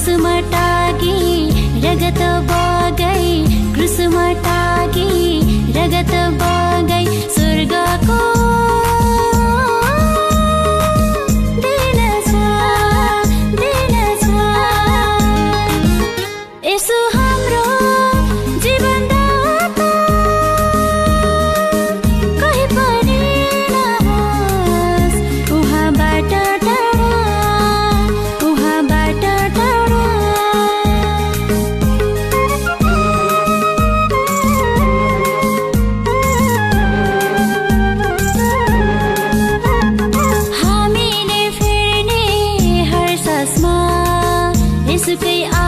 कृष्मटागी रगत बागई कृष्मटागी रगत बा Recipe. I